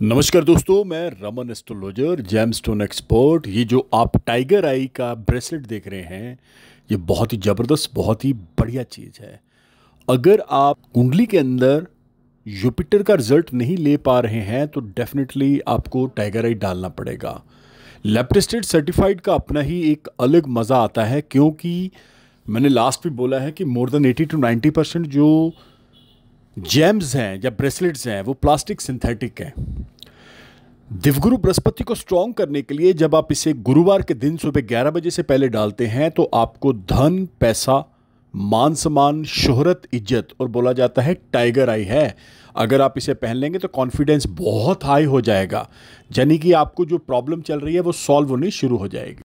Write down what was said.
नमस्कार दोस्तों, मैं रमन एस्ट्रोलॉजर, जेमस्टोन एक्सपर्ट। ये जो आप टाइगर आई का ब्रेसलेट देख रहे हैं, ये बहुत ही ज़बरदस्त, बहुत ही बढ़िया चीज़ है। अगर आप कुंडली के अंदर जुपिटर का रिज़ल्ट नहीं ले पा रहे हैं तो डेफिनेटली आपको टाइगर आई डालना पड़ेगा। लेप्टेस्टेड सर्टिफाइड का अपना ही एक अलग मज़ा आता है, क्योंकि मैंने लास्ट में बोला है कि more than eighty to ninety percent जो जेम्स हैं या ब्रेसलेट्स हैं, वो प्लास्टिक सिंथेटिक हैं। दिवगुरु बृहस्पति को स्ट्रॉन्ग करने के लिए जब आप इसे गुरुवार के दिन सुबह ग्यारह बजे से पहले डालते हैं तो आपको धन, पैसा, मान सम्मान, शोहरत, इज़्ज़त और बोला जाता है टाइगर आई है। अगर आप इसे पहन लेंगे तो कॉन्फिडेंस बहुत हाई हो जाएगा। यानी कि आपको जो प्रॉब्लम चल रही है, वो सॉल्व होनी शुरू हो जाएगी।